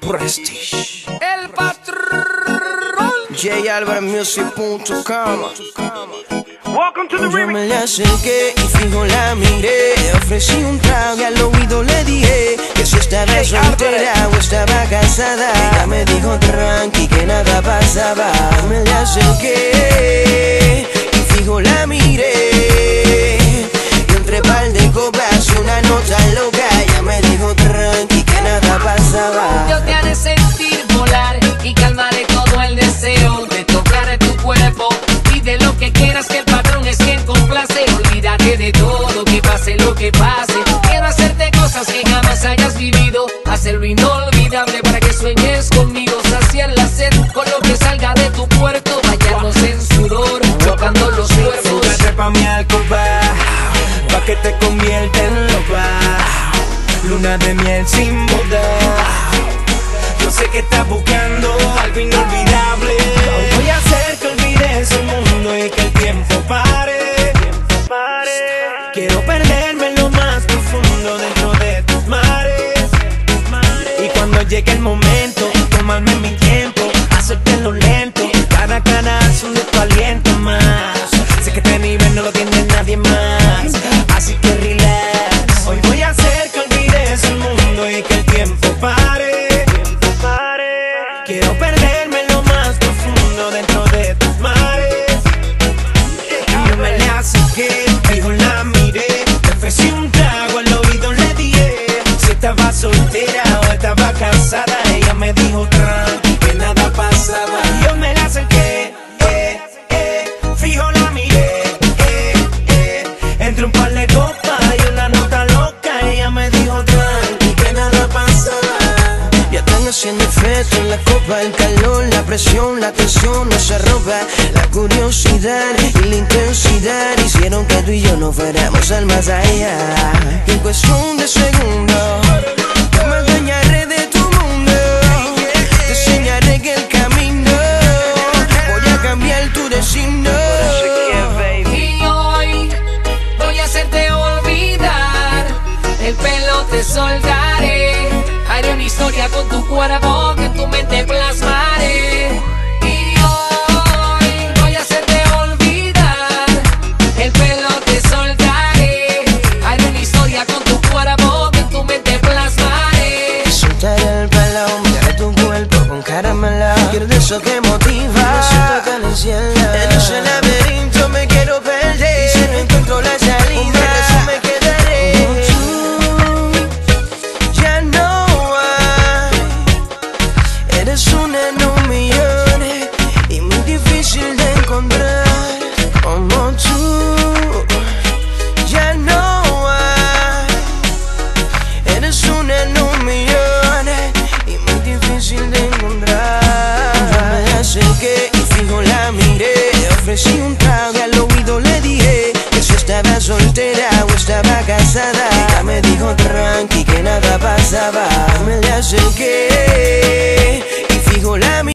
Prestige. El patrón. JAlvarMusic.com Welcome to the Yo me acerqué y fijo la miré. Ofrecí un trago y al oído le dije Que si estaba Jay soltera o estaba casada Ella me dijo tranqui que nada pasaba. Me le acerqué Olvídate de todo, que pase lo que pase. Quiero hacerte cosas que jamás hayas vivido. Hacerlo inolvidable para que sueñes conmigo. Saciar la sed con lo que salga de tu puerto. Bañarnos en sudor, chocando los cuerpos. Fúgate pa' mi alcoba, pa' que te convierta en loba. Luna de miel sin boda. Yo sé que estás buscando algo inolvidable. Quiero perderme lo más profundo dentro de tus mares. Yo me la acerqué, fijo la miré. Le ofrecí un trago, al oído le dije. Si estaba soltera o estaba casada, ella me dijo tranqui que nada pasaba. Yo me la acerqué, eh, eh, fijo la miré, eh, eh. Entre un par de copas y una nota loca, ella me dijo tranqui que nada pasaba. Ya están haciendo efecto en la el calor, la presión, la tensión nos arroba. La curiosidad y la intensidad hicieron que tú y yo nos fuéramos al más allá. Y en cuestión de segundos, yo me adueñaré de tu mundo. Te enseñaré que el camino voy a cambiar tu destino. Y hoy voy a hacerte olvidar. El pelo te soltaré. Haré una historia con tu cuerpo Quiero de eso que motiva. Siento que en el Ofrecí un trago al oído le dije que si estaba soltera o estaba casada. Ella me dijo tranqui que nada pasaba. Me le acerqué